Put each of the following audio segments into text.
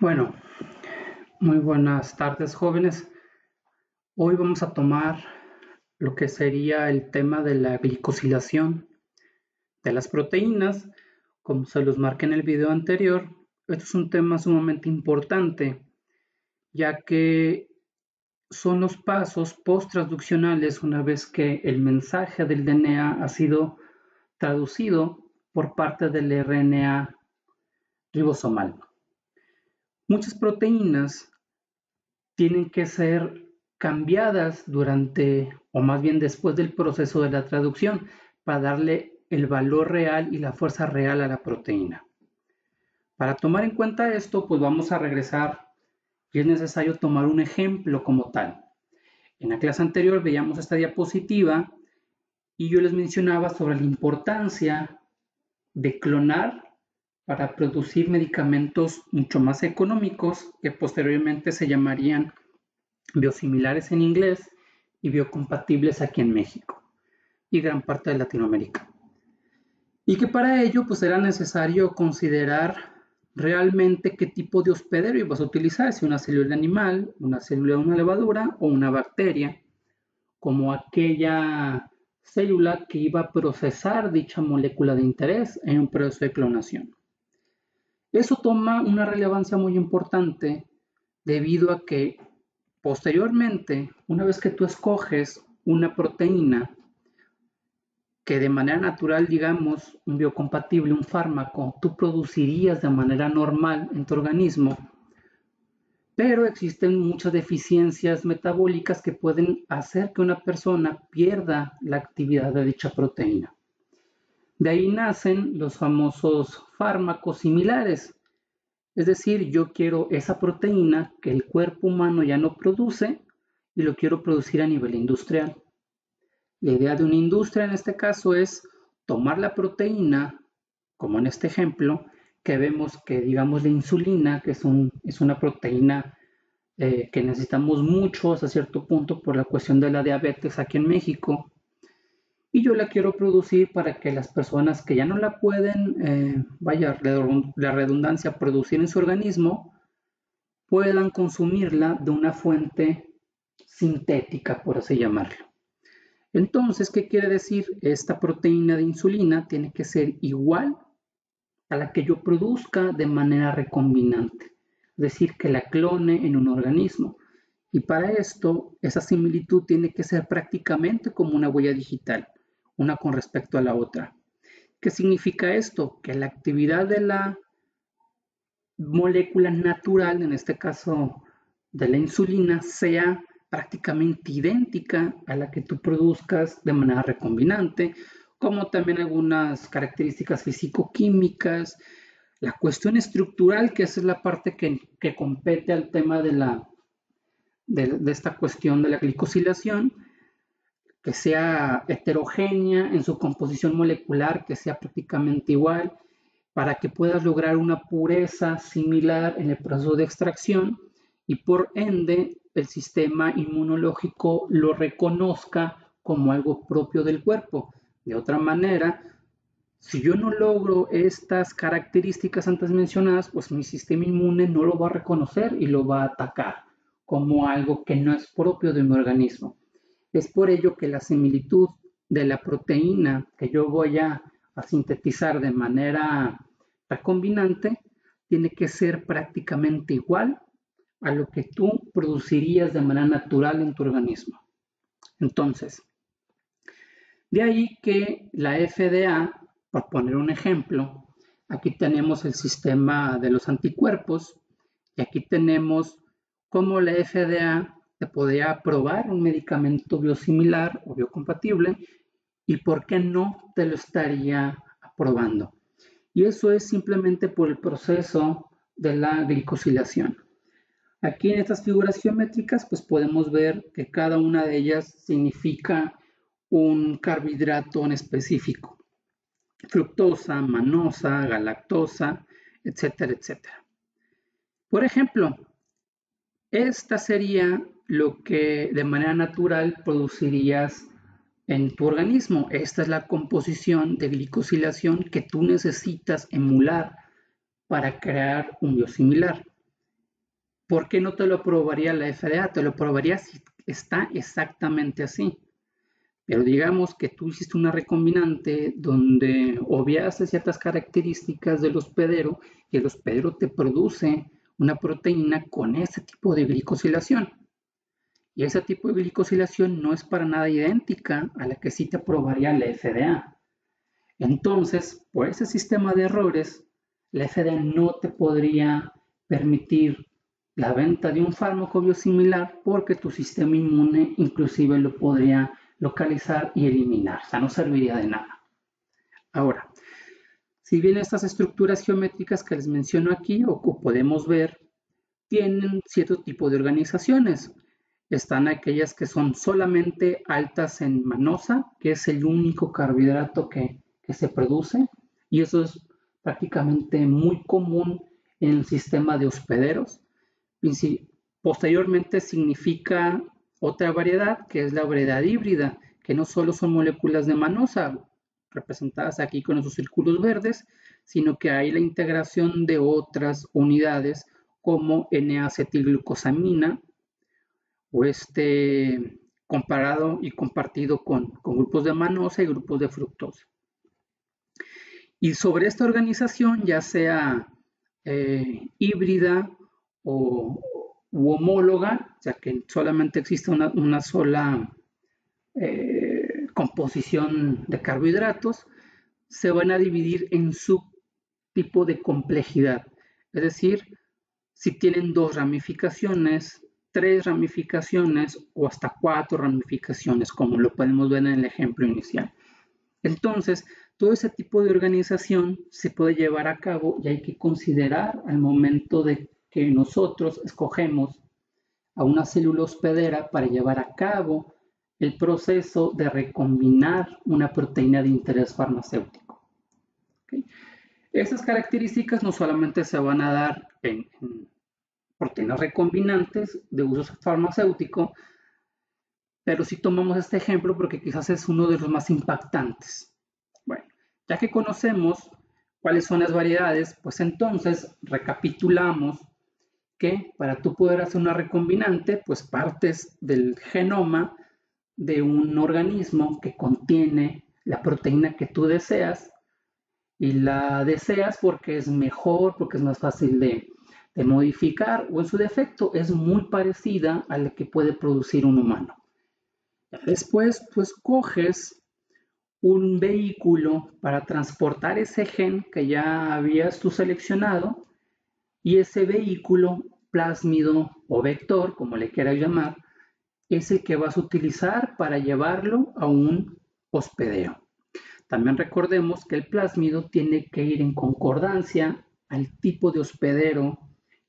Bueno, muy buenas tardes jóvenes. Hoy vamos a tomar lo que sería el tema de la glicosilación de las proteínas. Como se los marqué en el video anterior, esto es un tema sumamente importante, ya que son los pasos post-traduccionales una vez que el mensaje del DNA ha sido traducido por parte del RNA ribosomal. Muchas proteínas tienen que ser cambiadas durante o más bien después del proceso de la traducción para darle el valor real y la fuerza real a la proteína. Para tomar en cuenta esto, pues vamos a regresar y es necesario tomar un ejemplo como tal. En la clase anterior veíamos esta diapositiva y yo les mencionaba sobre la importancia de clonar para producir medicamentos mucho más económicos que posteriormente se llamarían biosimilares en inglés y biocompatibles aquí en México y gran parte de Latinoamérica. Y que para ello pues era necesario considerar realmente qué tipo de hospedero ibas a utilizar, si una célula animal, una célula de una levadura o una bacteria, como aquella célula que iba a procesar dicha molécula de interés en un proceso de clonación. Eso toma una relevancia muy importante debido a que posteriormente, una vez que tú escoges una proteína que de manera natural, digamos, un biocompatible, un fármaco, tú producirías de manera normal en tu organismo, pero existen muchas deficiencias metabólicas que pueden hacer que una persona pierda la actividad de dicha proteína. De ahí nacen los famosos fármacos similares. Es decir, yo quiero esa proteína que el cuerpo humano ya no produce y lo quiero producir a nivel industrial. La idea de una industria en este caso es tomar la proteína, como en este ejemplo, que vemos que, digamos, la insulina, que es, una proteína eh, que necesitamos mucho hasta cierto punto por la cuestión de la diabetes aquí en México, y yo la quiero producir para que las personas que ya no la pueden, eh, vaya la redundancia, producir en su organismo, puedan consumirla de una fuente sintética, por así llamarlo. Entonces, ¿qué quiere decir? Esta proteína de insulina tiene que ser igual a la que yo produzca de manera recombinante, es decir, que la clone en un organismo. Y para esto, esa similitud tiene que ser prácticamente como una huella digital una con respecto a la otra. ¿Qué significa esto? Que la actividad de la molécula natural, en este caso de la insulina, sea prácticamente idéntica a la que tú produzcas de manera recombinante, como también algunas características físico-químicas, la cuestión estructural, que esa es la parte que, compete al tema de, la, de esta cuestión de la glicosilación, que sea heterogénea en su composición molecular, que sea prácticamente igual, para que puedas lograr una pureza similar en el proceso de extracción y por ende el sistema inmunológico lo reconozca como algo propio del cuerpo. De otra manera, si yo no logro estas características antes mencionadas, pues mi sistema inmune no lo va a reconocer y lo va a atacar como algo que no es propio de mi organismo. Es por ello que la similitud de la proteína que yo voy a, sintetizar de manera recombinante tiene que ser prácticamente igual a lo que tú producirías de manera natural en tu organismo. Entonces, de ahí que la FDA, por poner un ejemplo, aquí tenemos el sistema de los anticuerpos y aquí tenemos cómo la FDA te podría aprobar un medicamento biosimilar o biocompatible y por qué no te lo estaría aprobando. Y eso es simplemente por el proceso de la glicosilación. Aquí en estas figuras geométricas pues podemos ver que cada una de ellas significa un carbohidrato en específico. Fructosa, manosa, galactosa, etcétera, etcétera. Por ejemplo, esta sería lo que de manera natural producirías en tu organismo. Esta es la composición de glicosilación que tú necesitas emular para crear un biosimilar. ¿por qué no te lo aprobaría la FDA? Te lo aprobaría si está exactamente así. Pero digamos que tú hiciste una recombinante donde obviaste ciertas características del hospedero y el hospedero te produce una proteína con ese tipo de glicosilación. Y ese tipo de glicosilación no es para nada idéntica a la que sí te aprobaría la FDA. Entonces, por ese sistema de errores, la FDA no te podría permitir la venta de un fármaco biosimilar porque tu sistema inmune inclusive lo podría localizar y eliminar, o sea, no serviría de nada. Ahora, si bien estas estructuras geométricas que les menciono aquí o que podemos ver, tienen cierto tipo de organizaciones. Están aquellas que son solamente altas en manosa, que es el único carbohidrato que, se produce, y eso es prácticamente muy común en el sistema de hospederos. Posteriormente significa otra variedad que es la variedad híbrida, que no solo son moléculas de manosa, representadas aquí con esos círculos verdes, sino que hay la integración de otras unidades como N-acetilglucosamina o este comparado y compartido con, grupos de manosa y grupos de fructosa. Y sobre esta organización, ya sea eh, híbrida o, u homóloga, ya que solamente existe una, sola eh, composición de carbohidratos, se van a dividir en su tipo de complejidad. Es decir, si tienen dos ramificaciones, tres ramificaciones o hasta cuatro ramificaciones, como lo podemos ver en el ejemplo inicial. Entonces, todo ese tipo de organización se puede llevar a cabo y hay que considerar al momento de que nosotros escogemos a una célula hospedera para llevar a cabo el proceso de recombinar una proteína de interés farmacéutico. Esas características no solamente se van a dar en, proteínas recombinantes de uso farmacéutico, pero si tomamos este ejemplo porque quizás es uno de los más impactantes. Bueno, ya que conocemos cuáles son las variedades, pues entonces recapitulamos que para tú poder hacer una recombinante, pues partes del genoma de un organismo que contiene la proteína que tú deseas y la deseas porque es mejor, porque es más fácil de, de modificar o en su defecto es muy parecida a la que puede producir un humano. Después, pues coges un vehículo para transportar ese gen que ya habías tú seleccionado y ese vehículo plásmido o vector, como le quieras llamar, es el que vas a utilizar para llevarlo a un hospedero. También recordemos que el plásmido tiene que ir en concordancia al tipo de hospedero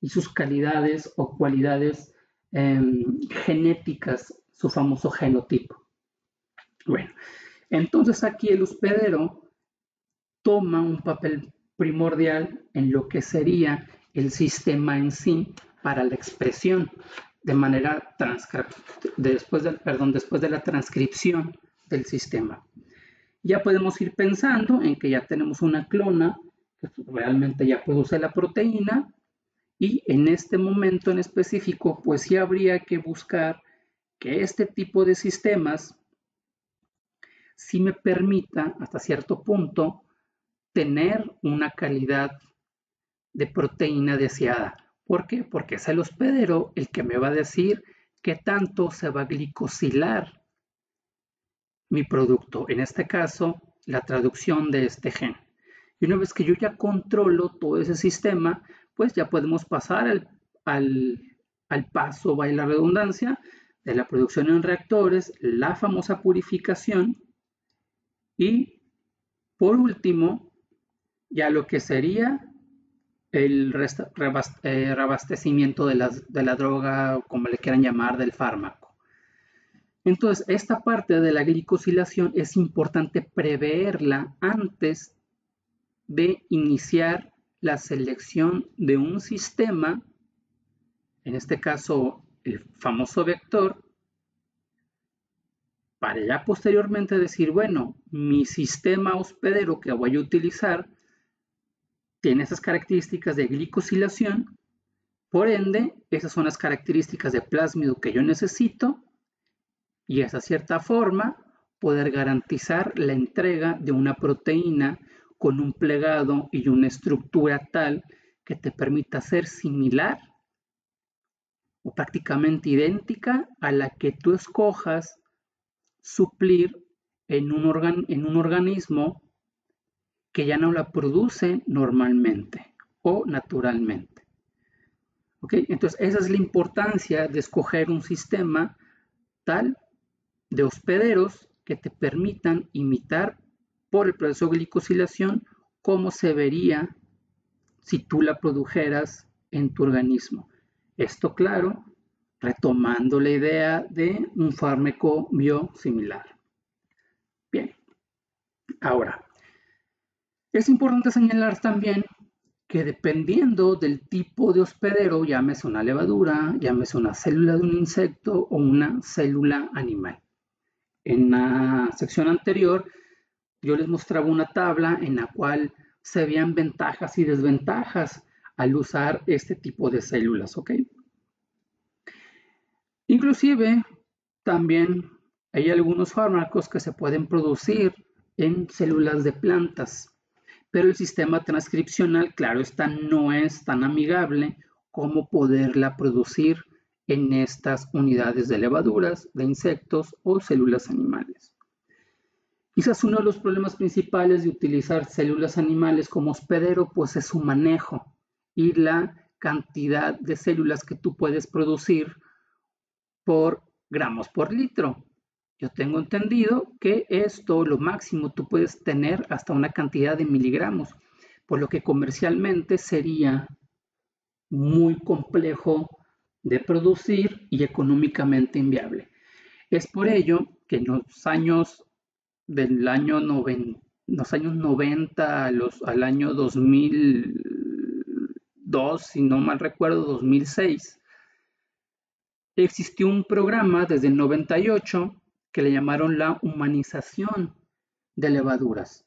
y sus calidades o cualidades em, genéticas, su famoso genotipo. Bueno, entonces aquí el hospedero toma un papel primordial en lo que sería el sistema en sí para la expresión de manera después de, perdón, después de la transcripción del sistema. Ya podemos ir pensando en que ya tenemos una clona que realmente ya produce la proteína y en este momento en específico pues sí habría que buscar que este tipo de sistemas sí me permita hasta cierto punto tener una calidad de proteína deseada. ¿Por qué? Porque es el hospedero el que me va a decir qué tanto se va a glicosilar mi producto. En este caso, la traducción de este gen. Y una vez que yo ya controlo todo ese sistema, pues ya podemos pasar al, al, al paso, va la redundancia, de la producción en reactores, la famosa purificación y por último, ya lo que sería el eh, reabastecimiento de la, de la droga, como le quieran llamar, del fármaco. Entonces, esta parte de la glicosilación es importante preverla antes de iniciar la selección de un sistema, en este caso el famoso vector, para ya posteriormente decir, bueno, mi sistema hospedero que voy a utilizar tiene esas características de glicosilación, Por ende, esas son las características de plásmido que yo necesito y esa cierta forma poder garantizar la entrega de una proteína con un plegado y una estructura tal que te permita ser similar o prácticamente idéntica a la que tú escojas suplir en un, en un organismo que ya no la produce normalmente o naturalmente. Entonces, esa es la importancia de escoger un sistema tal de hospederos que te permitan imitar el proceso de glicosilación cómo se vería si tú la produjeras en tu organismo. Esto, claro, retomando la idea de un fármaco biosimilar. Bien, ahora, es importante señalar también que dependiendo del tipo de hospedero, llámese una levadura, llámese una célula de un insecto o una célula animal. En la sección anterior yo les mostraba una tabla en la cual se veían ventajas y desventajas al usar este tipo de células, ¿ok? Inclusive también hay algunos fármacos que se pueden producir en células de plantas pero el sistema transcripcional, claro está, no es tan amigable como poderla producir en estas unidades de levaduras, de insectos o células animales. Quizás uno de los problemas principales de utilizar células animales como hospedero, pues es su manejo y la cantidad de células que tú puedes producir por gramos por litro. Yo tengo entendido que esto, lo máximo, tú puedes tener hasta una cantidad de miligramos, por lo que comercialmente sería muy complejo de producir y económicamente inviable. Es por ello que en los años del año 90, los años 90 los, al año 2002, si no mal recuerdo, 2006, existió un programa desde el 98 que le llamaron la humanización de levaduras.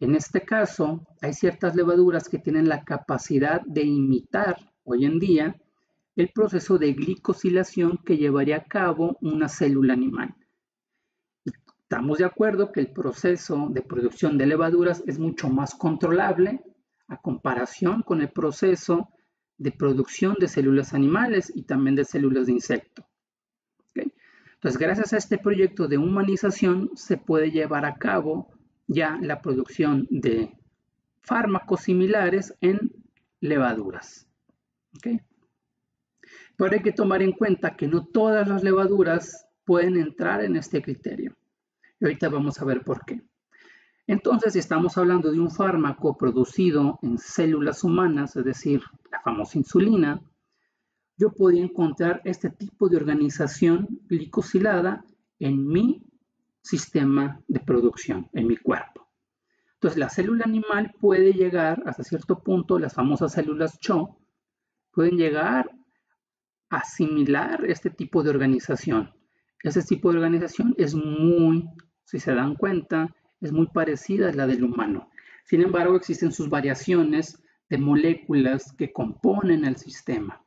En este caso, hay ciertas levaduras que tienen la capacidad de imitar hoy en día el proceso de glicosilación que llevaría a cabo una célula animal. Estamos de acuerdo que el proceso de producción de levaduras es mucho más controlable a comparación con el proceso de producción de células animales y también de células de insecto. Entonces, gracias a este proyecto de humanización se puede llevar a cabo ya la producción de fármacos similares en levaduras. Pero hay que tomar en cuenta que no todas las levaduras pueden entrar en este criterio. Y ahorita vamos a ver por qué. Entonces, si estamos hablando de un fármaco producido en células humanas, es decir, la famosa insulina, yo podía encontrar este tipo de organización glicosilada en mi sistema de producción, en mi cuerpo. Entonces, la célula animal puede llegar hasta cierto punto, las famosas células CHO, pueden llegar a asimilar este tipo de organización. Ese tipo de organización es muy, si se dan cuenta, es muy parecida a la del humano. Sin embargo, existen sus variaciones de moléculas que componen el sistema.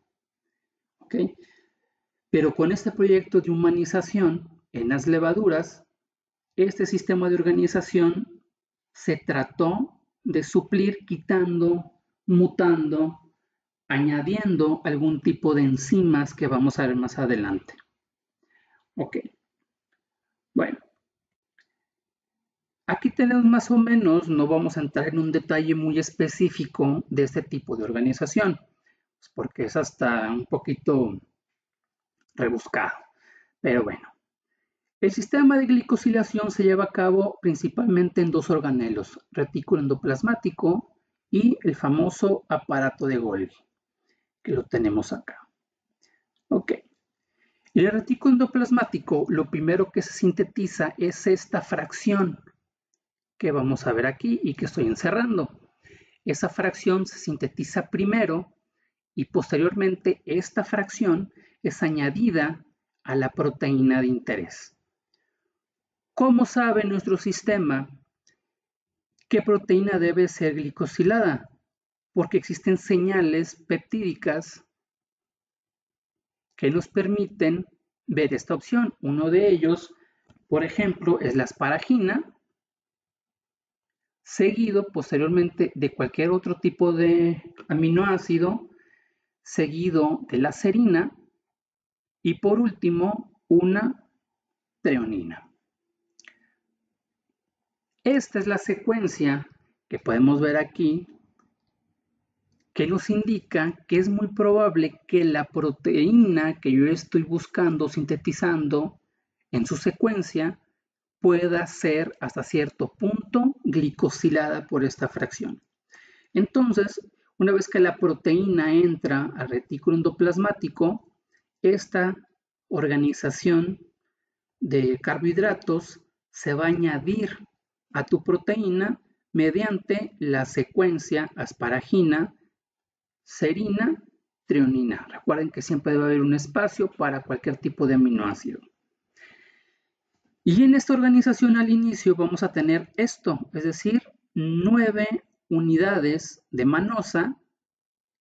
Pero con este proyecto de humanización en las levaduras, este sistema de organización se trató de suplir quitando, mutando, añadiendo algún tipo de enzimas que vamos a ver más adelante. Ok. Bueno. Aquí tenemos más o menos, no vamos a entrar en un detalle muy específico de este tipo de organización. Pues, porque es hasta un poquito rebuscado. Pero bueno, el sistema de glicosilación se lleva a cabo principalmente en dos organelos, retículo endoplasmático y el famoso aparato de Golgi, que lo tenemos acá. Ok. En el retículo endoplasmático, lo primero que se sintetiza es esta fracción que vamos a ver aquí y que estoy encerrando. Esa fracción se sintetiza primero y posteriormente esta fracción es añadida a la proteína de interés. ¿Cómo sabe nuestro sistema qué proteína debe ser glicosilada? Porque existen señales peptídicas que nos permiten ver esta opción. Uno de ellos, por ejemplo, es la asparagina, seguido posteriormente de cualquier otro tipo de aminoácido, seguido de la serina y por último una treonina. Esta es la secuencia que podemos ver aquí que nos indica que es muy probable que la proteína que yo estoy buscando, sintetizando en su secuencia, pueda ser hasta cierto punto glicosilada por esta fracción. Entonces, una vez que la proteína entra al retículo endoplasmático, esta organización de carbohidratos se va a añadir a tu proteína mediante la secuencia asparagina serina, trionina. Recuerden que siempre debe haber un espacio para cualquier tipo de aminoácido. Y en esta organización al inicio vamos a tener esto, es decir, nueve unidades de manosa,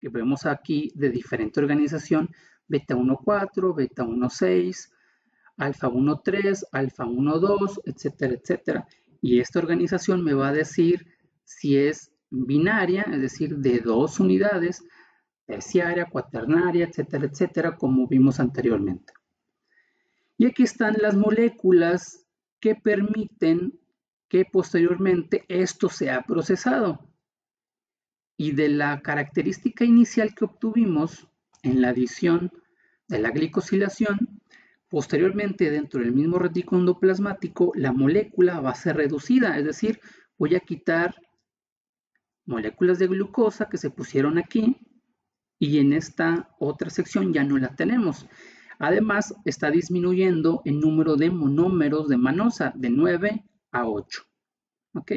que vemos aquí de diferente organización, beta 1,4, beta 1,6, alfa 1,3, alfa 1,2, etcétera, etcétera. Y esta organización me va a decir si es binaria, es decir, de dos unidades, terciaria, cuaternaria, etcétera, etcétera, como vimos anteriormente. Y aquí están las moléculas que permiten que posteriormente esto sea procesado. Y de la característica inicial que obtuvimos en la adición de la glicosilación, posteriormente dentro del mismo retículo endoplasmático, la molécula va a ser reducida, es decir, voy a quitar moléculas de glucosa que se pusieron aquí y en esta otra sección ya no la tenemos. Además, está disminuyendo el número de monómeros de manosa de 9 a 8. ¿Ok?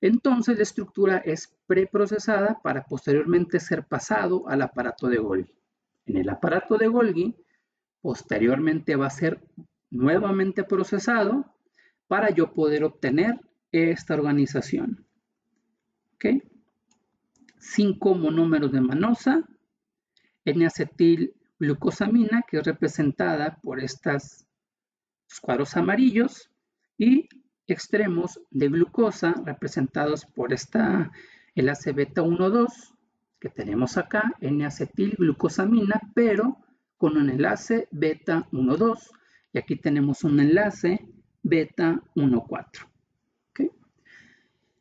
Entonces, la estructura es preprocesada para posteriormente ser pasado al aparato de Golgi. En el aparato de Golgi, posteriormente va a ser nuevamente procesado para yo poder obtener esta organización. ¿Ok? 5 monómeros de manosa, N-acetil-glucosamina, que es representada por estos cuadros amarillos, y extremos de glucosa representados por esta enlace beta 1,2 que tenemos acá, N-acetil-glucosamina, pero con un enlace beta 1,2 y aquí tenemos un enlace beta 1,4.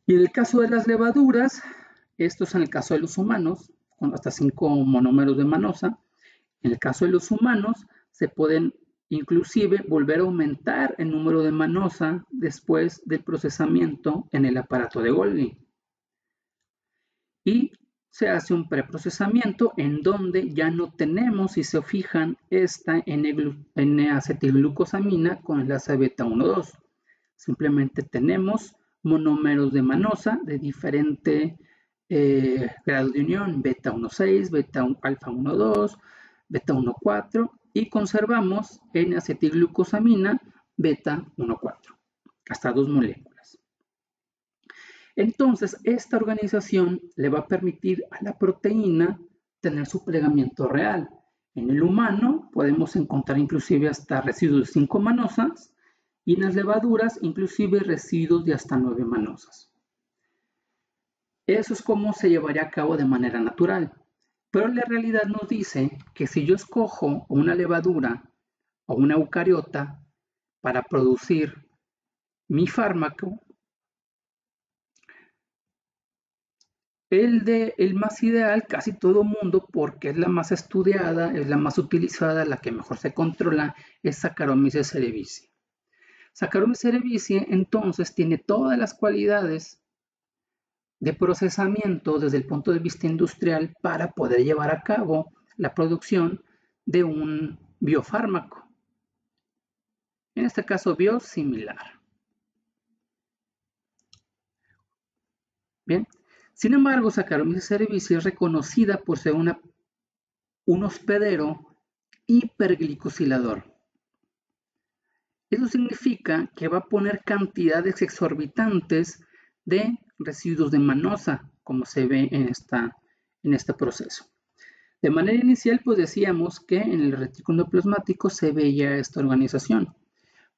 Y en el caso de las levaduras, esto es en el caso de los humanos, con hasta 5 monómeros de manosa. En el caso de los humanos, se pueden inclusive volver a aumentar el número de manosa después del procesamiento en el aparato de Golgi. Y se hace un preprocesamiento en donde ya no tenemos, si se fijan, esta N-acetilglucosamina con enlace beta 1,2. Simplemente tenemos monómeros de manosa de diferente eh, grado de unión beta 1,6, beta alfa 1,2, beta 1,4 y conservamos N-acetilglucosamina beta 1,4, hasta dos moléculas. Entonces, esta organización le va a permitir a la proteína tener su plegamiento real. En el humano podemos encontrar inclusive hasta residuos de 5 manosas y en las levaduras inclusive residuos de hasta 9 manosas. Eso es como se llevaría a cabo de manera natural. Pero la realidad nos dice que si yo escojo una levadura o una eucariota para producir mi fármaco, el, de, el más ideal, casi todo mundo, porque es la más estudiada, es la más utilizada, la que mejor se controla, es Saccharomyces cerevisiae. Saccharomyces cerevisiae entonces tiene todas las cualidades de procesamiento desde el punto de vista industrial para poder llevar a cabo la producción de un biofármaco. En este caso, biosimilar. Bien, sin embargo, Saccharomyces cerevisiae es reconocida por ser una, un hospedero hiperglicosilador. Eso significa que va a poner cantidades exorbitantes de residuos de manosa, como se ve en, esta, en este proceso. De manera inicial, pues decíamos que en el retículo endoplasmático se veía esta organización.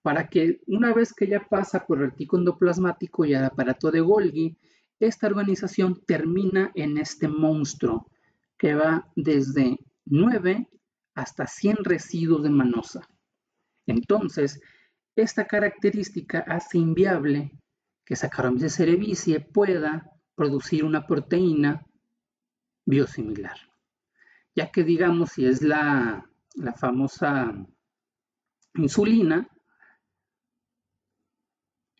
Para que una vez que ya pasa por el retículo endoplasmático y al aparato de Golgi, esta organización termina en este monstruo que va desde 9 hasta 100 residuos de manosa. Entonces, esta característica hace inviable que Saccharomyces cerevisiae pueda producir una proteína biosimilar. Ya que digamos, si es la, la famosa insulina,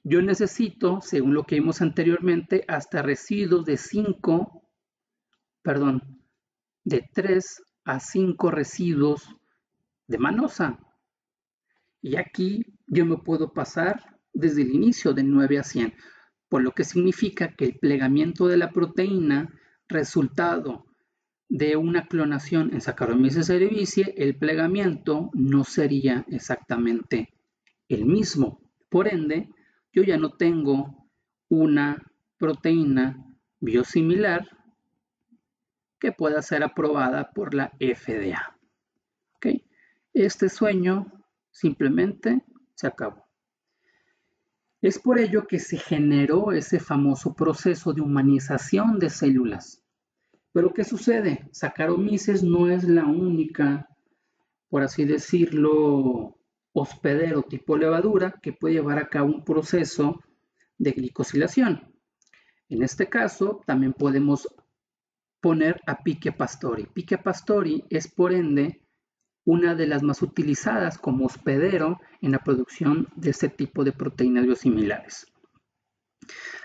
yo necesito, según lo que vimos anteriormente, hasta residuos de 5, perdón, de 3 a 5 residuos de manosa. Y aquí yo me puedo pasar desde el inicio de 9 a 100, por lo que significa que el plegamiento de la proteína resultado de una clonación en Saccharomyces cerevisiae, el plegamiento no sería exactamente el mismo. Por ende, yo ya no tengo una proteína biosimilar que pueda ser aprobada por la FDA. Este sueño simplemente se acabó. Es por ello que se generó ese famoso proceso de humanización de células. Pero ¿qué sucede? Saccharomyces no es la única, por así decirlo, hospedero tipo levadura que puede llevar a cabo un proceso de glicosilación. En este caso, también podemos poner a Pique pastori. Pique pastori es por ende una de las más utilizadas como hospedero en la producción de este tipo de proteínas biosimilares.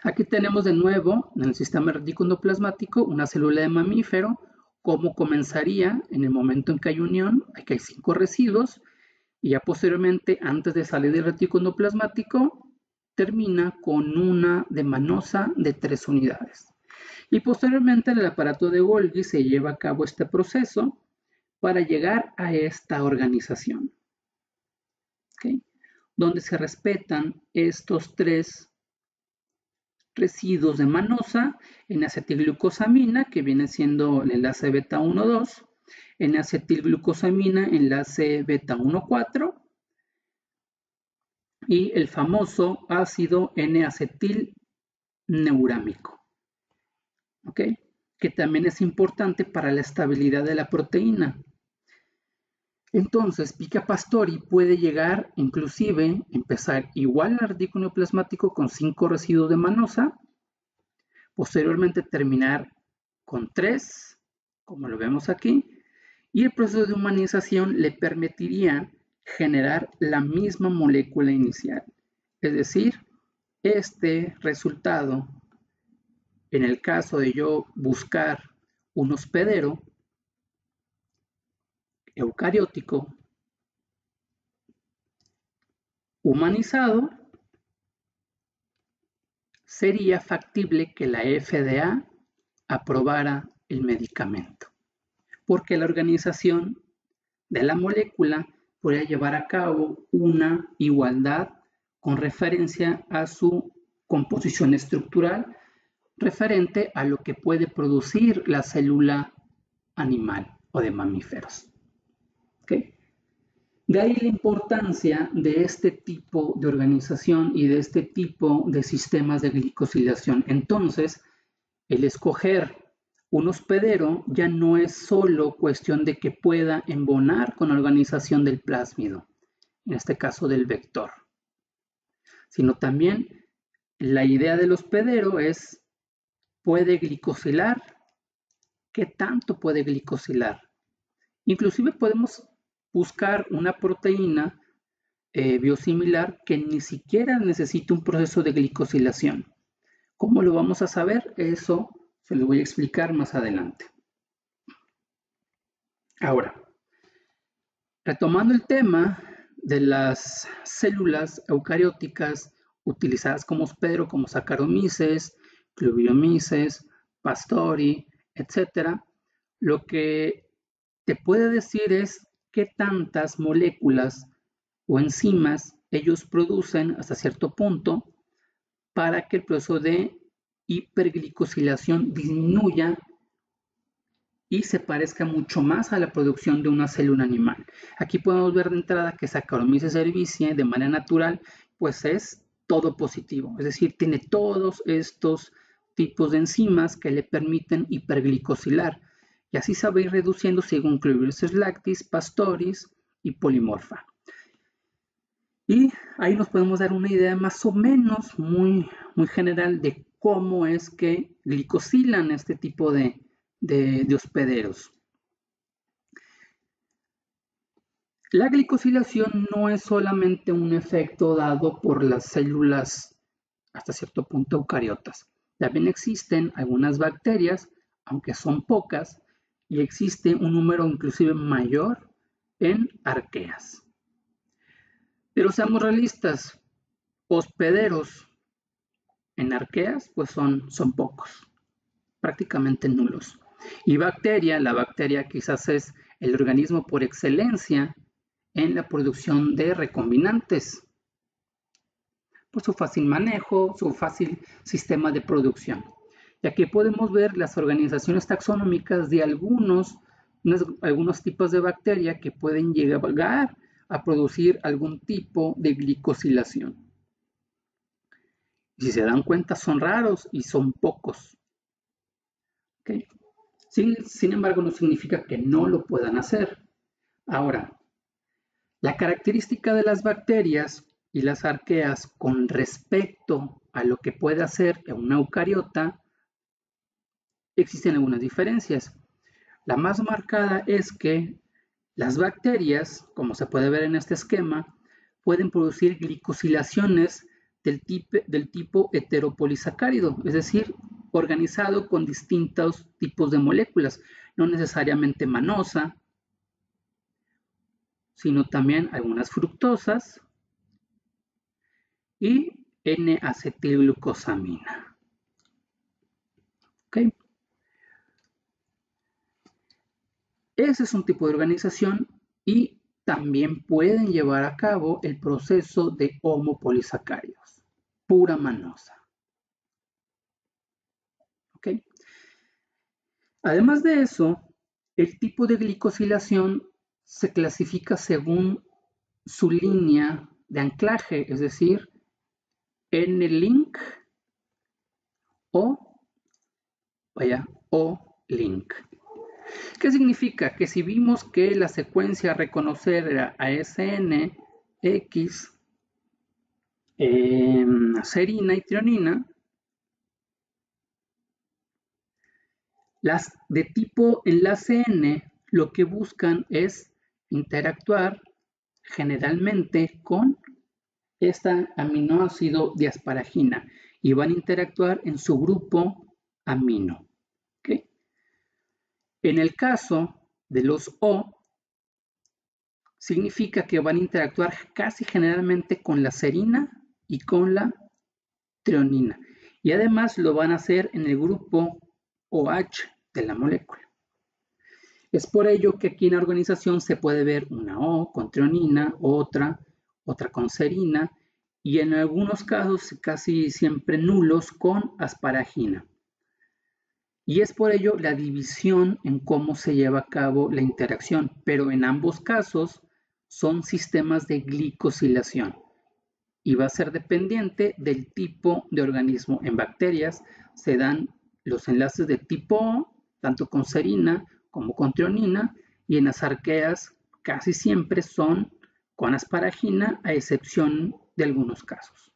Aquí tenemos de nuevo en el sistema reticuloplasmático una célula de mamífero, cómo comenzaría en el momento en que hay unión, aquí hay cinco residuos, y ya posteriormente, antes de salir del retículo termina con una de manosa de tres unidades. Y posteriormente en el aparato de Golgi se lleva a cabo este proceso para llegar a esta organización, donde se respetan estos tres residuos de manosa en acetilglucosamina, que viene siendo el enlace beta 1,2, en acetilglucosamina, enlace beta 1,4 y el famoso ácido N-acetil neurámico, ¿ok? que también es importante para la estabilidad de la proteína. Entonces, Pica Pastori puede llegar, inclusive, empezar igual al artículo plasmático con 5 residuos de manosa, posteriormente terminar con 3, como lo vemos aquí, y el proceso de humanización le permitiría generar la misma molécula inicial. Es decir, este resultado, en el caso de yo buscar un hospedero, eucariótico humanizado, sería factible que la FDA aprobara el medicamento, porque la organización de la molécula podría llevar a cabo una igualdad con referencia a su composición estructural referente a lo que puede producir la célula animal o de mamíferos. De ahí la importancia de este tipo de organización y de este tipo de sistemas de glicosilación. Entonces, el escoger un hospedero ya no es solo cuestión de que pueda embonar con la organización del plásmido, en este caso del vector, sino también la idea del hospedero es, ¿puede glicosilar? ¿Qué tanto puede glicosilar? Inclusive podemos buscar una proteína eh, biosimilar que ni siquiera necesita un proceso de glicosilación. ¿Cómo lo vamos a saber? Eso se lo voy a explicar más adelante. Ahora, retomando el tema de las células eucarióticas utilizadas como hospedero, como Saccharomyces, Clubiomices, Pastori, etc., lo que te puede decir es qué tantas moléculas o enzimas ellos producen hasta cierto punto para que el proceso de hiperglicosilación disminuya y se parezca mucho más a la producción de una célula animal. Aquí podemos ver de entrada que Saccharomyces cerevisiae de manera natural pues es todo positivo, es decir, tiene todos estos tipos de enzimas que le permiten hiperglicosilar y así se va a ir reduciendo según Clubiosis lactis, pastoris y polimorfa. Y ahí nos podemos dar una idea más o menos muy, muy general de cómo es que glicosilan este tipo de, de, hospederos. La glicosilación no es solamente un efecto dado por las células hasta cierto punto eucariotas. También existen algunas bacterias, aunque son pocas, y existe un número inclusive mayor en arqueas. Pero seamos realistas, hospederos en arqueas pues son, son pocos, prácticamente nulos. Y bacteria, la bacteria quizás es el organismo por excelencia en la producción de recombinantes, por su fácil manejo, su fácil sistema de producción. Y aquí podemos ver las organizaciones taxonómicas de algunos, algunos tipos de bacteria que pueden llegar a producir algún tipo de glicosilación. Si se dan cuenta, son raros y son pocos. Sin, sin embargo, no significa que no lo puedan hacer. Ahora, la característica de las bacterias y las arqueas con respecto a lo que puede hacer una eucariota, existen algunas diferencias. La más marcada es que las bacterias, como se puede ver en este esquema, pueden producir glicosilaciones del tipo, del tipo heteropolisacárido, es decir, organizado con distintos tipos de moléculas, no necesariamente manosa, sino también algunas fructosas y N-acetilglucosamina. Ese es un tipo de organización y también pueden llevar a cabo el proceso de homopolisacáridos, pura manosa. Además de eso, el tipo de glicosilación se clasifica según su línea de anclaje, es decir, N-link o, vaya, O-link. ¿Qué significa? Que si vimos que la secuencia a reconocer era ASN, X, em, serina y trionina, las de tipo enlace N lo que buscan es interactuar generalmente con este aminoácido de asparagina y van a interactuar en su grupo amino. En el caso de los O, significa que van a interactuar casi generalmente con la serina y con la treonina. Y además lo van a hacer en el grupo OH de la molécula. Es por ello que aquí en la organización se puede ver una O con treonina, otra, otra con serina y en algunos casos casi siempre nulos con asparagina. Y es por ello la división en cómo se lleva a cabo la interacción, pero en ambos casos son sistemas de glicosilación y va a ser dependiente del tipo de organismo. En bacterias se dan los enlaces de tipo O, tanto con serina como con trionina, y en las arqueas casi siempre son con asparagina, a excepción de algunos casos.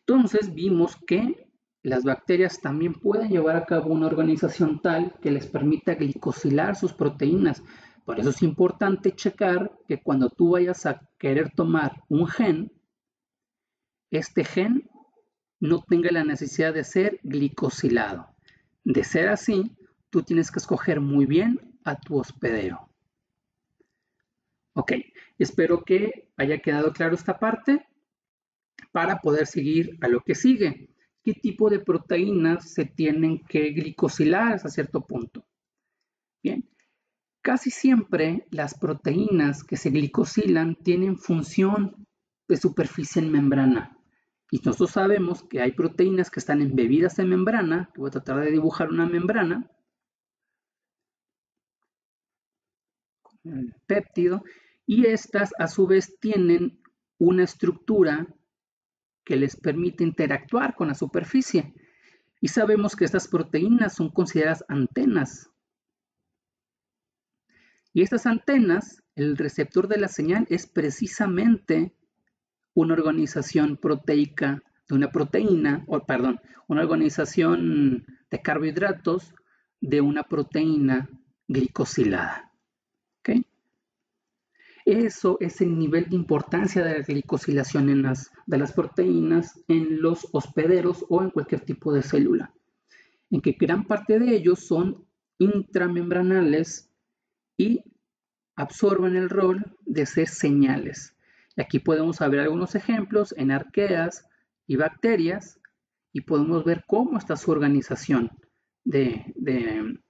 Entonces vimos que las bacterias también pueden llevar a cabo una organización tal que les permita glicosilar sus proteínas. Por eso es importante checar que cuando tú vayas a querer tomar un gen, este gen no tenga la necesidad de ser glicosilado. De ser así, tú tienes que escoger muy bien a tu hospedero. Ok, espero que haya quedado claro esta parte para poder seguir a lo que sigue qué tipo de proteínas se tienen que glicosilar hasta cierto punto. Bien, casi siempre las proteínas que se glicosilan tienen función de superficie en membrana. Y nosotros sabemos que hay proteínas que están embebidas en membrana, voy a tratar de dibujar una membrana, el péptido, y estas a su vez tienen una estructura que les permite interactuar con la superficie. Y sabemos que estas proteínas son consideradas antenas. Y estas antenas, el receptor de la señal es precisamente una organización proteica de una proteína, o perdón, una organización de carbohidratos de una proteína glicosilada. Eso es el nivel de importancia de la glicosilación en las, de las proteínas en los hospederos o en cualquier tipo de célula, en que gran parte de ellos son intramembranales y absorben el rol de ser señales. Aquí podemos ver algunos ejemplos en arqueas y bacterias y podemos ver cómo está su organización de, de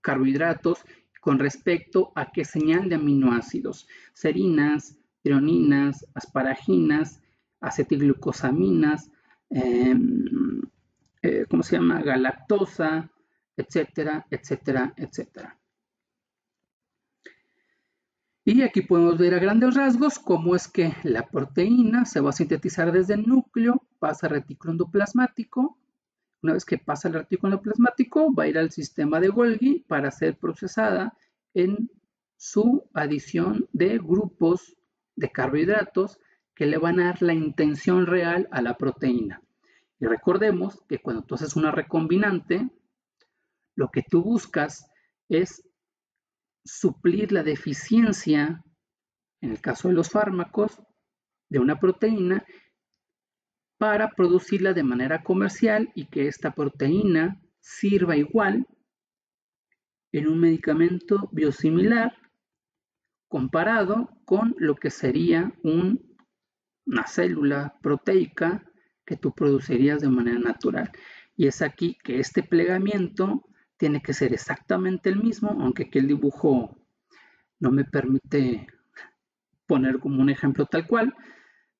carbohidratos con respecto a qué señal de aminoácidos, serinas, trioninas, asparaginas, acetilglucosaminas, em, eh, ¿cómo se llama? Galactosa, etcétera, etcétera, etcétera. Y aquí podemos ver a grandes rasgos cómo es que la proteína se va a sintetizar desde el núcleo, pasa al retículo endoplasmático, una vez que pasa el retículo plasmático, va a ir al sistema de Golgi para ser procesada en su adición de grupos de carbohidratos que le van a dar la intención real a la proteína. Y recordemos que cuando tú haces una recombinante, lo que tú buscas es suplir la deficiencia, en el caso de los fármacos, de una proteína para producirla de manera comercial y que esta proteína sirva igual en un medicamento biosimilar comparado con lo que sería una célula proteica que tú producirías de manera natural. Y es aquí que este plegamiento tiene que ser exactamente el mismo, aunque aquí el dibujo no me permite poner como un ejemplo tal cual,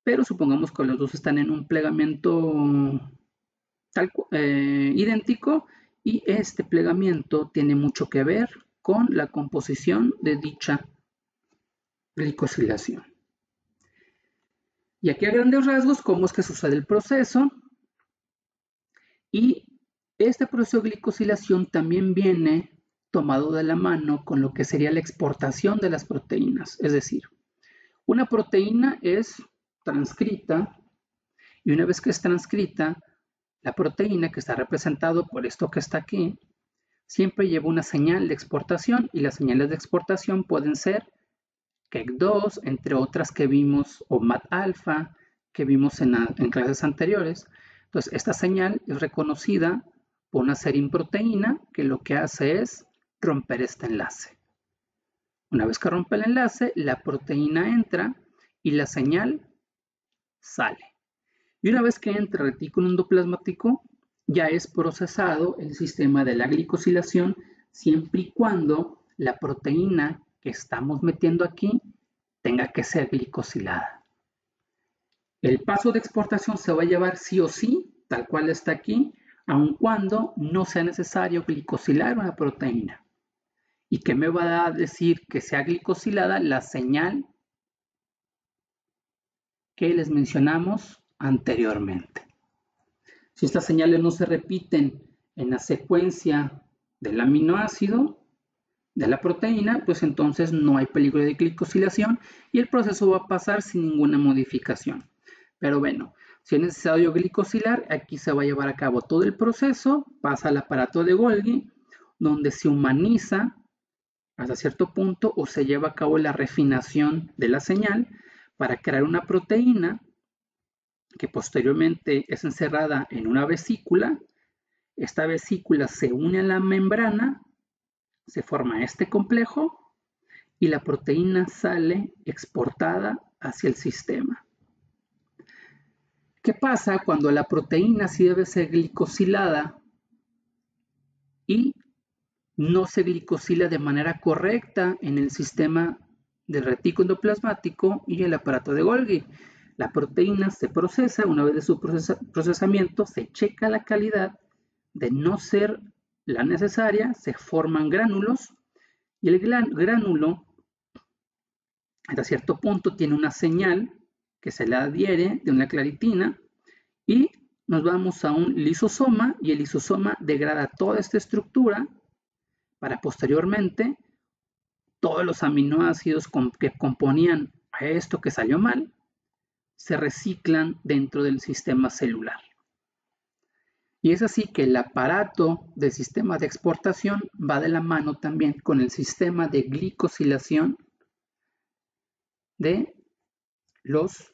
pero supongamos que los dos están en un plegamiento eh, idéntico y este plegamiento tiene mucho que ver con la composición de dicha glicosilación. Y aquí a grandes rasgos, cómo es que sucede el proceso. Y este proceso de glicosilación también viene tomado de la mano con lo que sería la exportación de las proteínas. Es decir, una proteína es transcrita y una vez que es transcrita, la proteína que está representado por esto que está aquí, siempre lleva una señal de exportación y las señales de exportación pueden ser KEC2, entre otras que vimos, o MAT-alfa, que vimos en, clases anteriores. Entonces, esta señal es reconocida por una proteína que lo que hace es romper este enlace. Una vez que rompe el enlace, la proteína entra y la señal sale. Y una vez que entra el retículo endoplasmático, ya es procesado el sistema de la glicosilación siempre y cuando la proteína que estamos metiendo aquí tenga que ser glicosilada. El paso de exportación se va a llevar sí o sí, tal cual está aquí, aun cuando no sea necesario glicosilar una proteína. ¿Y qué me va a decir que sea glicosilada? La señal que les mencionamos anteriormente. Si estas señales no se repiten en la secuencia del aminoácido de la proteína, pues entonces no hay peligro de glicosilación y el proceso va a pasar sin ninguna modificación. Pero bueno, si es necesario glicosilar, aquí se va a llevar a cabo todo el proceso, pasa al aparato de Golgi, donde se humaniza hasta cierto punto o se lleva a cabo la refinación de la señal para crear una proteína que posteriormente es encerrada en una vesícula. Esta vesícula se une a la membrana, se forma este complejo y la proteína sale exportada hacia el sistema. ¿Qué pasa cuando la proteína sí debe ser glicosilada y no se glicosila de manera correcta en el sistema del retículo endoplasmático y el aparato de Golgi. La proteína se procesa, una vez de su procesamiento se checa la calidad de no ser la necesaria, se forman gránulos y el gránulo hasta cierto punto tiene una señal que se le adhiere de una claritina y nos vamos a un lisosoma y el lisosoma degrada toda esta estructura para posteriormente todos los aminoácidos que componían a esto que salió mal se reciclan dentro del sistema celular. Y es así que el aparato del sistema de exportación va de la mano también con el sistema de glicosilación de los,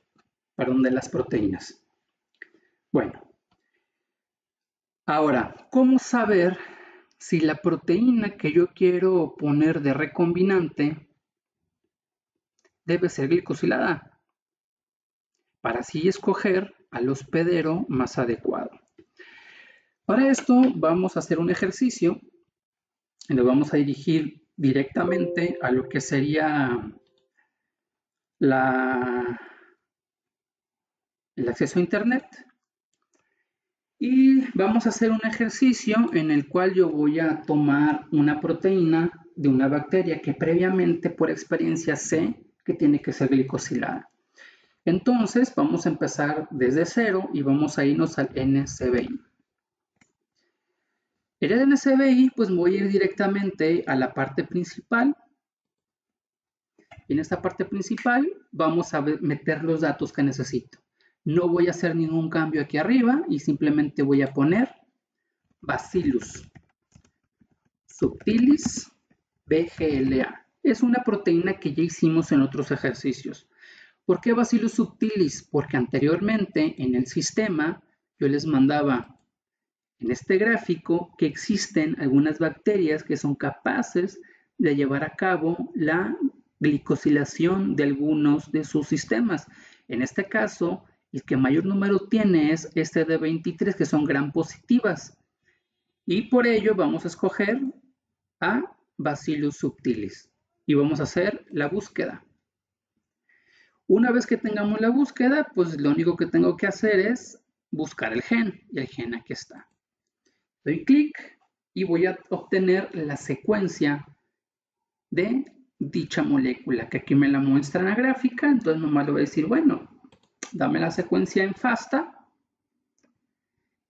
perdón, de las proteínas. Bueno, ahora, ¿cómo saber si la proteína que yo quiero poner de recombinante debe ser glicosilada para así escoger al hospedero más adecuado. Para esto vamos a hacer un ejercicio y nos vamos a dirigir directamente a lo que sería el acceso a Internet. Y vamos a hacer un ejercicio en el cual yo voy a tomar una proteína de una bacteria que previamente por experiencia sé que tiene que ser glicosilada. Entonces vamos a empezar desde cero y vamos a irnos al NCBI. El NCBI pues voy a ir directamente a la parte principal. En esta parte principal vamos a meter los datos que necesito. No voy a hacer ningún cambio aquí arriba y simplemente voy a poner Bacillus subtilis BGLA es una proteína que ya hicimos en otros ejercicios. ¿Por qué Bacillus subtilis? Porque anteriormente en el sistema yo les mandaba en este gráfico que existen algunas bacterias que son capaces de llevar a cabo la glicosilación de algunos de sus sistemas. En este caso, el que mayor número tiene es este de 23, que son gran positivas. Y por ello vamos a escoger a Bacillus subtilis y vamos a hacer la búsqueda. Una vez que tengamos la búsqueda, pues lo único que tengo que hacer es buscar el gen y el gen aquí está. Doy clic y voy a obtener la secuencia de dicha molécula, que aquí me la muestra en la gráfica, entonces nomás le voy a decir, bueno, dame la secuencia en FASTA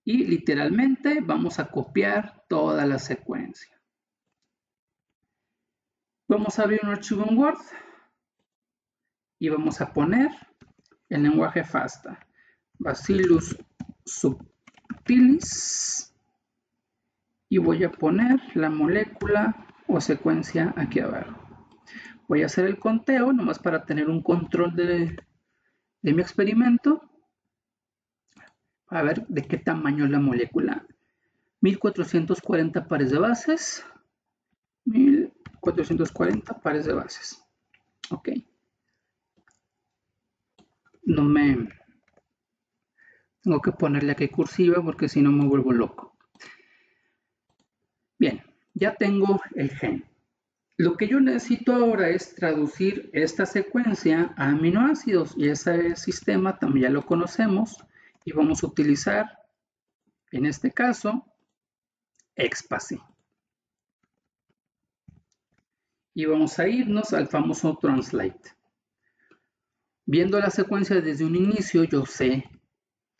y literalmente vamos a copiar toda la secuencia. Vamos a abrir un archivo en Word y vamos a poner el lenguaje FASTA. Bacillus subtilis y voy a poner la molécula o secuencia aquí abajo. Voy a hacer el conteo nomás para tener un control de, de mi experimento. A ver de qué tamaño es la molécula. 1440 pares de bases. 440 pares de bases. Ok. No me... Tengo que ponerle aquí cursiva porque si no me vuelvo loco. Bien, ya tengo el gen. Lo que yo necesito ahora es traducir esta secuencia a aminoácidos y ese sistema también ya lo conocemos y vamos a utilizar, en este caso, EXPASY y vamos a irnos al famoso translate. Viendo la secuencia desde un inicio, yo sé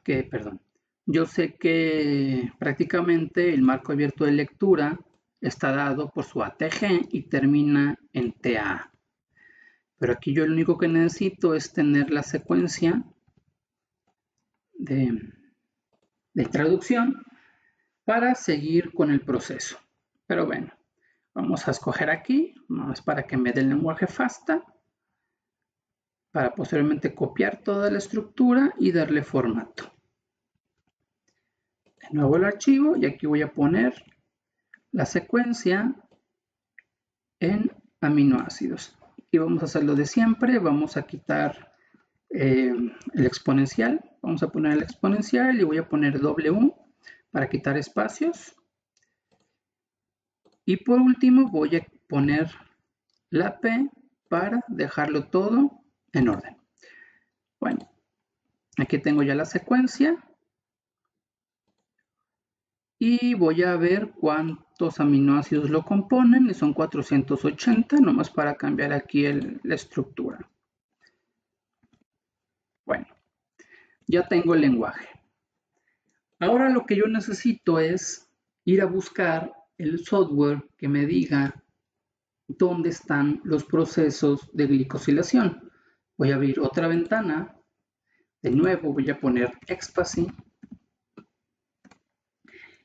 que, perdón, yo sé que prácticamente el marco abierto de lectura está dado por su ATG y termina en TA. Pero aquí yo lo único que necesito es tener la secuencia de, de traducción para seguir con el proceso. Pero bueno, Vamos a escoger aquí, más para que me dé el lenguaje FASTA, para posteriormente copiar toda la estructura y darle formato. De nuevo el archivo y aquí voy a poner la secuencia en aminoácidos. Y vamos a hacerlo de siempre, vamos a quitar eh, el exponencial, vamos a poner el exponencial y voy a poner W para quitar espacios. Y por último voy a poner la P para dejarlo todo en orden. Bueno, aquí tengo ya la secuencia. Y voy a ver cuántos aminoácidos lo componen, y son 480, nomás para cambiar aquí la estructura. Bueno, ya tengo el lenguaje. Ahora lo que yo necesito es ir a buscar el software que me diga dónde están los procesos de glicosilación. Voy a abrir otra ventana. De nuevo voy a poner Expasy.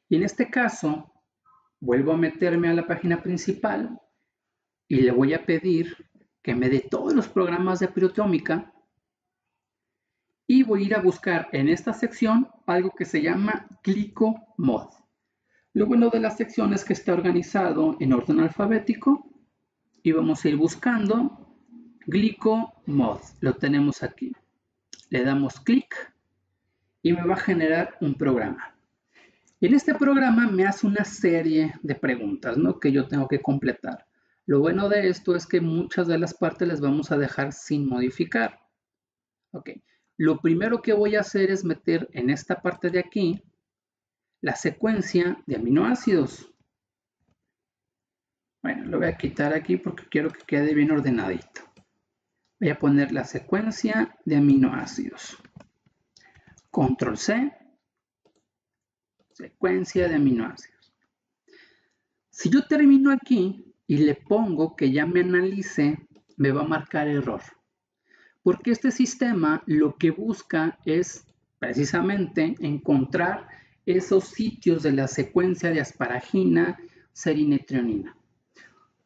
Y en este caso, vuelvo a meterme a la página principal y le voy a pedir que me dé todos los programas de proteómica y voy a ir a buscar en esta sección algo que se llama GlicoMod. Lo bueno de la sección es que está organizado en orden alfabético y vamos a ir buscando GlicoMod. Lo tenemos aquí. Le damos clic y me va a generar un programa. En este programa me hace una serie de preguntas ¿no? que yo tengo que completar. Lo bueno de esto es que muchas de las partes las vamos a dejar sin modificar. Ok, lo primero que voy a hacer es meter en esta parte de aquí la secuencia de aminoácidos. Bueno, lo voy a quitar aquí porque quiero que quede bien ordenadito. Voy a poner la secuencia de aminoácidos. Control C. Secuencia de aminoácidos. Si yo termino aquí y le pongo que ya me analice, me va a marcar error. Porque este sistema lo que busca es precisamente encontrar esos sitios de la secuencia de asparagina, serinetronina.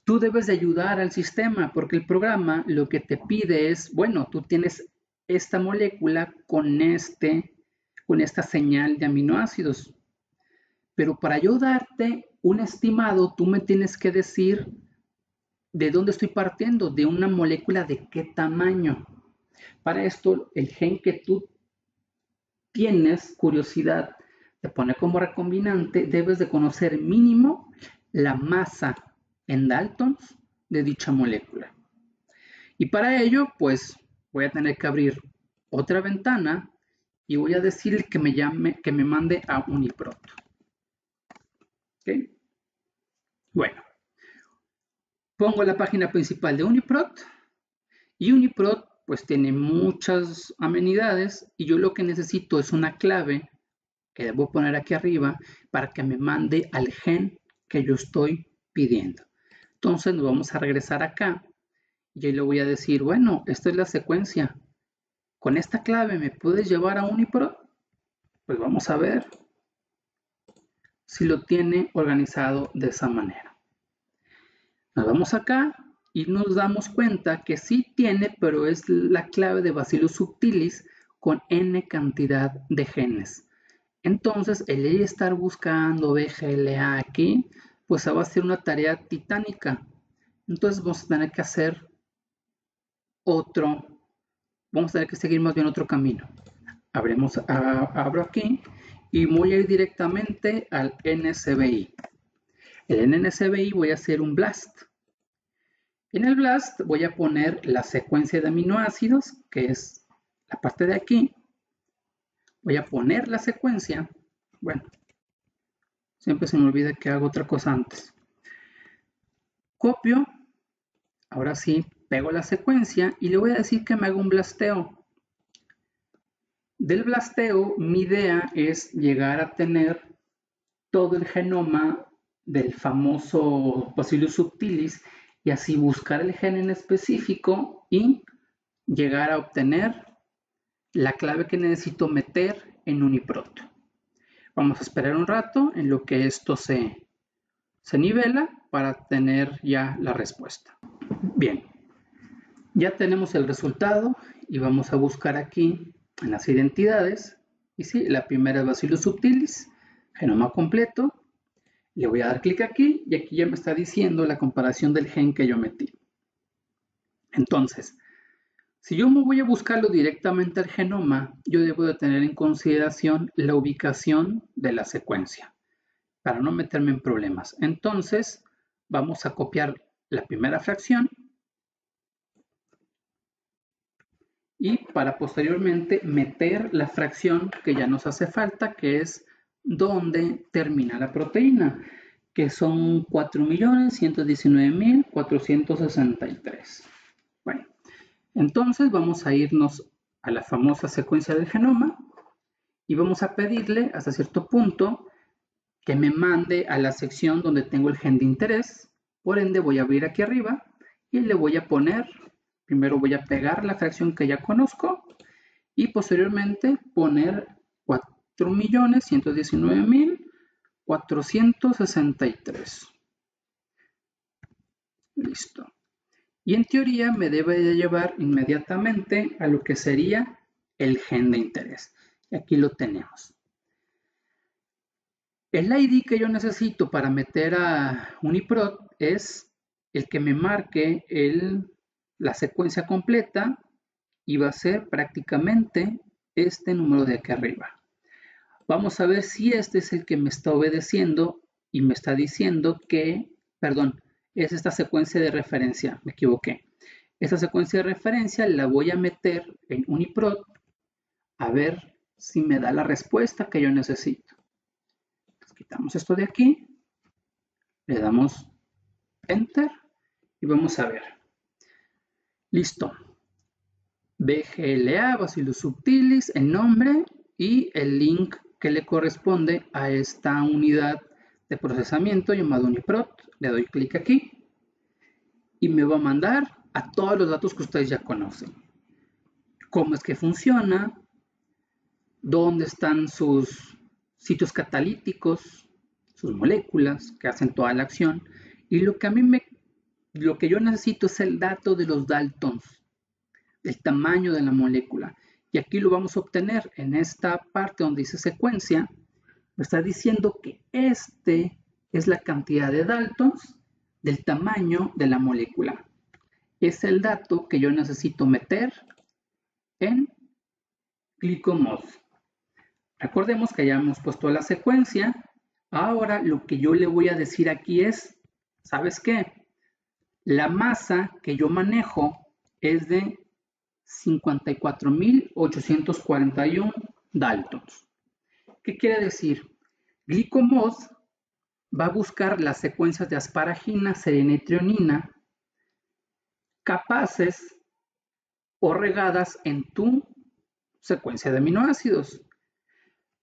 Tú debes de ayudar al sistema porque el programa lo que te pide es, bueno, tú tienes esta molécula con, este, con esta señal de aminoácidos. Pero para ayudarte un estimado, tú me tienes que decir de dónde estoy partiendo, de una molécula de qué tamaño. Para esto, el gen que tú tienes curiosidad de poner como recombinante, debes de conocer mínimo la masa en Daltons de dicha molécula. Y para ello, pues voy a tener que abrir otra ventana y voy a decir que me llame, que me mande a Uniprot. Bueno, pongo la página principal de Uniprot y Uniprot pues tiene muchas amenidades y yo lo que necesito es una clave que debo poner aquí arriba para que me mande al gen que yo estoy pidiendo. Entonces nos vamos a regresar acá y ahí le voy a decir, bueno, esta es la secuencia. Con esta clave me puedes llevar a Unipro. Pues vamos a ver si lo tiene organizado de esa manera. Nos vamos acá y nos damos cuenta que sí tiene, pero es la clave de Bacillus subtilis con n cantidad de genes. Entonces, el estar buscando BGLA aquí, pues va a ser una tarea titánica. Entonces vamos a tener que hacer otro, vamos a tener que seguir más bien otro camino. Abremos, abro aquí y voy a ir directamente al NCBI. El NCBI voy a hacer un blast. En el BLAST voy a poner la secuencia de aminoácidos, que es la parte de aquí. Voy a poner la secuencia. Bueno, siempre se me olvida que hago otra cosa antes. Copio. Ahora sí, pego la secuencia y le voy a decir que me haga un blasteo. Del blasteo, mi idea es llegar a tener todo el genoma del famoso Bacillus subtilis y así buscar el gen en específico y llegar a obtener la clave que necesito meter en Uniprot. Vamos a esperar un rato en lo que esto se, se nivela para tener ya la respuesta. Bien, ya tenemos el resultado y vamos a buscar aquí en las identidades. Y sí, la primera es Bacillus subtilis, genoma completo, le voy a dar clic aquí y aquí ya me está diciendo la comparación del gen que yo metí. Entonces, si yo me voy a buscarlo directamente al genoma, yo debo de tener en consideración la ubicación de la secuencia para no meterme en problemas. Entonces, vamos a copiar la primera fracción y para posteriormente meter la fracción que ya nos hace falta, que es donde termina la proteína, que son 4.119.463. Bueno, entonces vamos a irnos a la famosa secuencia del genoma y vamos a pedirle hasta cierto punto que me mande a la sección donde tengo el gen de interés. Por ende voy a abrir aquí arriba y le voy a poner, primero voy a pegar la fracción que ya conozco y posteriormente poner 4.119.463. Listo. Y en teoría me debe de llevar inmediatamente a lo que sería el gen de interés. Y aquí lo tenemos. El ID que yo necesito para meter a Uniprot es el que me marque el, la secuencia completa y va a ser prácticamente este número de aquí arriba. Vamos a ver si este es el que me está obedeciendo y me está diciendo que, perdón, es esta secuencia de referencia, me equivoqué. Esta secuencia de referencia la voy a meter en Uniprot a ver si me da la respuesta que yo necesito. quitamos esto de aquí, le damos Enter y vamos a ver. Listo. BGLA, Bacillus subtilis, el nombre y el link que le corresponde a esta unidad de procesamiento llamado Uniprot. Le doy clic aquí y me va a mandar a todos los datos que ustedes ya conocen. Cómo es que funciona, dónde están sus sitios catalíticos, sus moléculas que hacen toda la acción. Y lo que a mí me, lo que yo necesito es el dato de los Daltons, del tamaño de la molécula. Y aquí lo vamos a obtener en esta parte donde dice secuencia. Me está diciendo que este es la cantidad de Daltons del tamaño de la molécula. Es el dato que yo necesito meter en glicomod. Recordemos que ya hemos puesto la secuencia. Ahora lo que yo le voy a decir aquí es, ¿sabes qué? La masa que yo manejo es de 54.841 Daltons. ¿Qué quiere decir? Glicomod va a buscar las secuencias de asparagina, serina y trionina capaces o regadas en tu secuencia de aminoácidos.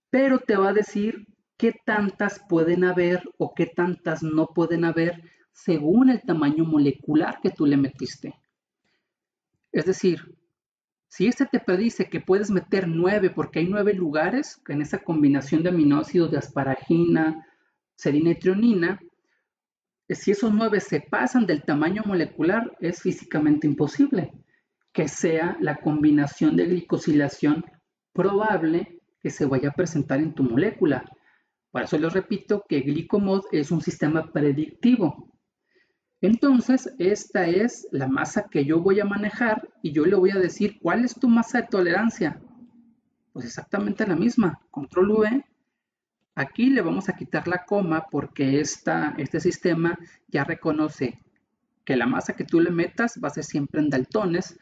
Pero te va a decir qué tantas pueden haber o qué tantas no pueden haber según el tamaño molecular que tú le metiste. Es decir, si este te predice que puedes meter nueve, porque hay nueve lugares en esa combinación de aminoácidos de asparagina, serina y trionina, si esos nueve se pasan del tamaño molecular, es físicamente imposible que sea la combinación de glicosilación probable que se vaya a presentar en tu molécula. Por eso les repito que Glicomod es un sistema predictivo. Entonces, esta es la masa que yo voy a manejar y yo le voy a decir, ¿cuál es tu masa de tolerancia? Pues exactamente la misma. Control V. Aquí le vamos a quitar la coma porque este sistema ya reconoce que la masa que tú le metas va a ser siempre en daltones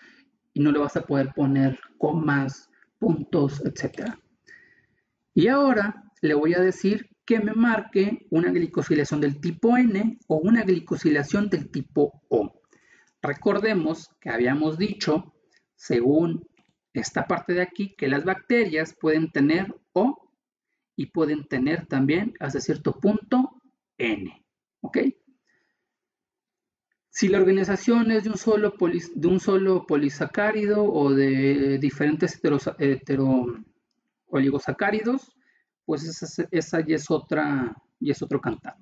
y no le vas a poder poner comas, puntos, etc. Y ahora le voy a decir que me marque una glicosilación del tipo N o una glicosilación del tipo O. Recordemos que habíamos dicho, según esta parte de aquí, que las bacterias pueden tener O y pueden tener también hasta cierto punto N. ¿Ok? Si la organización es de un solo, polisacárido o de diferentes hetero, oligosacáridos, pues esa, ya es otra, y es otro cantar.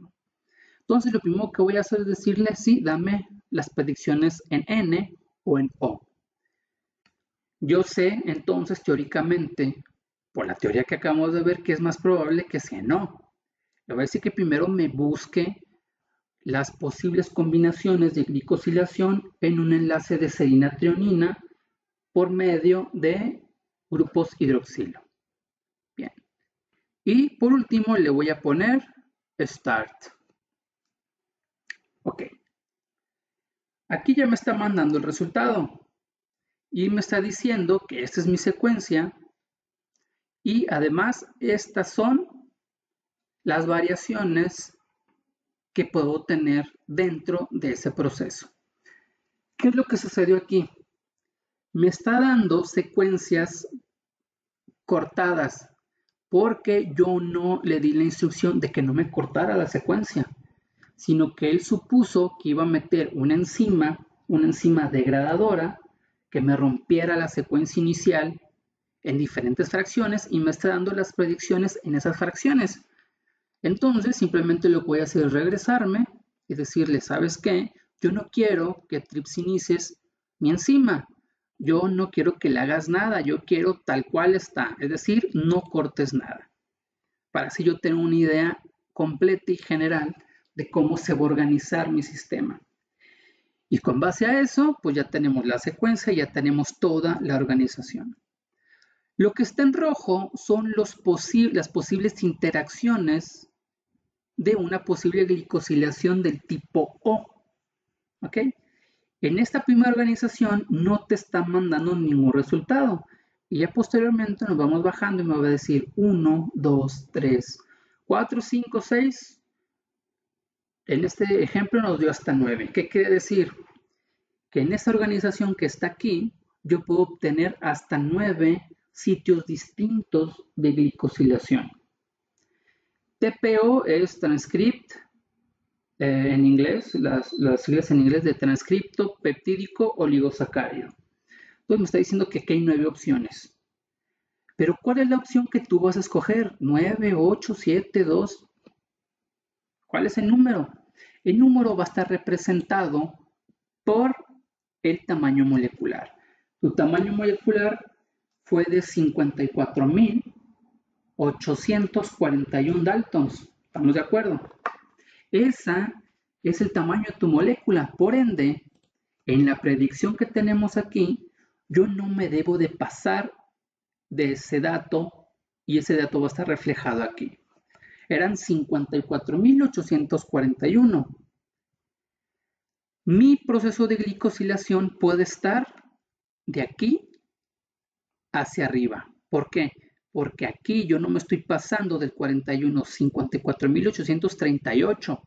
Entonces lo primero que voy a hacer es decirle, sí, dame las predicciones en N o en O. Yo sé entonces teóricamente, por la teoría que acabamos de ver, que es más probable que sea no. Le voy a decir que primero me busque las posibles combinaciones de glicosilación en un enlace de serina trionina por medio de grupos hidroxilo. Y por último le voy a poner Start. Ok. Aquí ya me está mandando el resultado. Y me está diciendo que esta es mi secuencia. Y además estas son las variaciones que puedo tener dentro de ese proceso. ¿Qué es lo que sucedió aquí? Me está dando secuencias cortadas porque yo no le di la instrucción de que no me cortara la secuencia, sino que él supuso que iba a meter una enzima, una enzima degradadora, que me rompiera la secuencia inicial en diferentes fracciones y me está dando las predicciones en esas fracciones. Entonces simplemente lo que voy a hacer es regresarme y decirle, ¿sabes qué? Yo no quiero que tripsinices mi enzima. Yo no quiero que le hagas nada, yo quiero tal cual está. Es decir, no cortes nada. Para así yo tener una idea completa y general de cómo se va a organizar mi sistema. Y con base a eso, pues ya tenemos la secuencia, ya tenemos toda la organización. Lo que está en rojo son las posibles interacciones de una posible glicosilación del tipo O. ¿Ok? En esta primera organización no te está mandando ningún resultado. Y ya posteriormente nos vamos bajando y me va a decir 1, 2, 3, 4, 5, 6. En este ejemplo nos dio hasta 9. ¿Qué quiere decir? Que en esta organización que está aquí, yo puedo obtener hasta 9 sitios distintos de glicosilación. TPO es transcript eh, en inglés, las, las siglas en inglés de transcripto peptídico oligosacárido. Entonces me está diciendo que aquí hay nueve opciones. Pero ¿cuál es la opción que tú vas a escoger? ¿9, 8, 7, 2? ¿Cuál es el número? El número va a estar representado por el tamaño molecular. Tu tamaño molecular fue de 54.841 daltons. ¿Estamos de acuerdo? Esa es el tamaño de tu molécula. Por ende, en la predicción que tenemos aquí, yo no me debo de pasar de ese dato y ese dato va a estar reflejado aquí. Eran 54.841. Mi proceso de glicosilación puede estar de aquí hacia arriba. ¿Por qué? Porque aquí yo no me estoy pasando del 41, 54.838.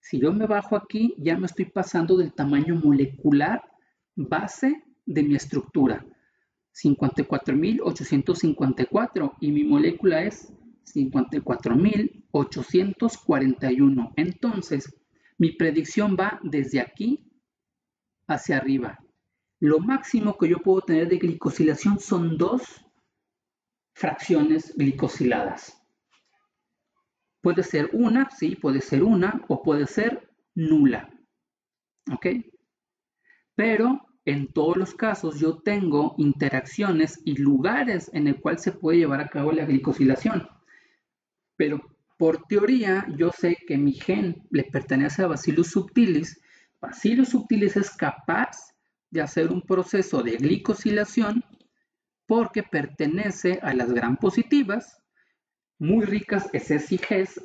Si yo me bajo aquí, ya me estoy pasando del tamaño molecular base de mi estructura. 54.854 y mi molécula es 54.841. Entonces, mi predicción va desde aquí hacia arriba. Lo máximo que yo puedo tener de glicosilación son dos fracciones glicosiladas. Puede ser una, sí, puede ser una o puede ser nula. ¿Ok? Pero en todos los casos yo tengo interacciones y lugares en el cual se puede llevar a cabo la glicosilación. Pero por teoría yo sé que mi gen le pertenece a Bacillus subtilis. Bacillus subtilis es capaz de hacer un proceso de glicosilación porque pertenece a las gram positivas, muy ricas SS y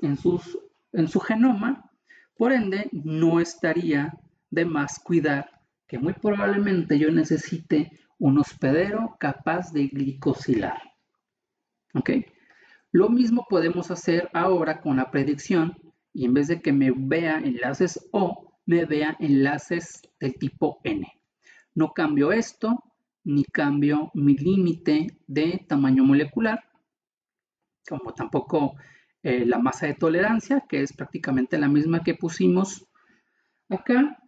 en, sus, en su genoma, por ende no estaría de más cuidar que muy probablemente yo necesite un hospedero capaz de glicosilar. Lo mismo podemos hacer ahora con la predicción y en vez de que me vea enlaces O, me vea enlaces del tipo N. No cambio esto, ni cambio mi límite de tamaño molecular, como tampoco eh, la masa de tolerancia, que es prácticamente la misma que pusimos acá.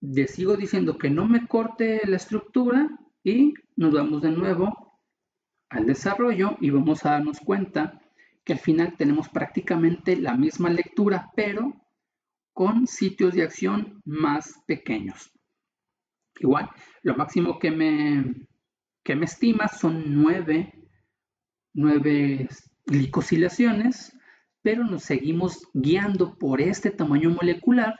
Le sigo diciendo que no me corte la estructura y nos vamos de nuevo al desarrollo y vamos a darnos cuenta que al final tenemos prácticamente la misma lectura, pero con sitios de acción más pequeños. Igual, lo máximo que me, que me estima son nueve, nueve glicosilaciones, pero nos seguimos guiando por este tamaño molecular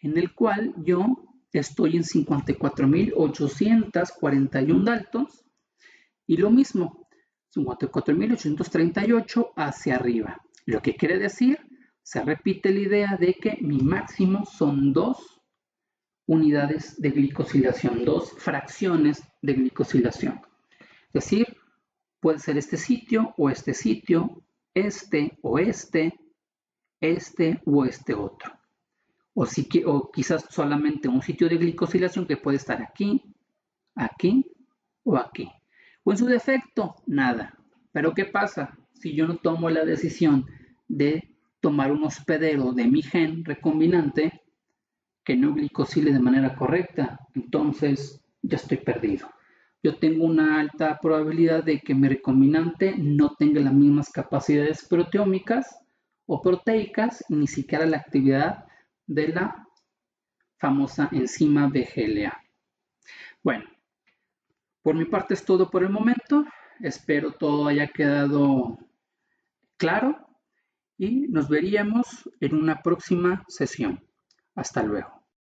en el cual yo estoy en 54.841 daltons y lo mismo, 54.838 hacia arriba. Lo que quiere decir, se repite la idea de que mi máximo son dos unidades de glicosilación, dos fracciones de glicosilación. Es decir, puede ser este sitio o este sitio este o este, este o este otro. O, si, o quizás solamente un sitio de glicosilación que puede estar aquí, aquí o aquí. O en su defecto, nada. Pero ¿qué pasa si yo no tomo la decisión de tomar un hospedero de mi gen recombinante que no glicosile de manera correcta? Entonces ya estoy perdido. Yo tengo una alta probabilidad de que mi recombinante no tenga las mismas capacidades proteómicas o proteicas, ni siquiera la actividad de la famosa enzima BGLA. Bueno, por mi parte es todo por el momento. Espero todo haya quedado claro y nos veríamos en una próxima sesión. Hasta luego.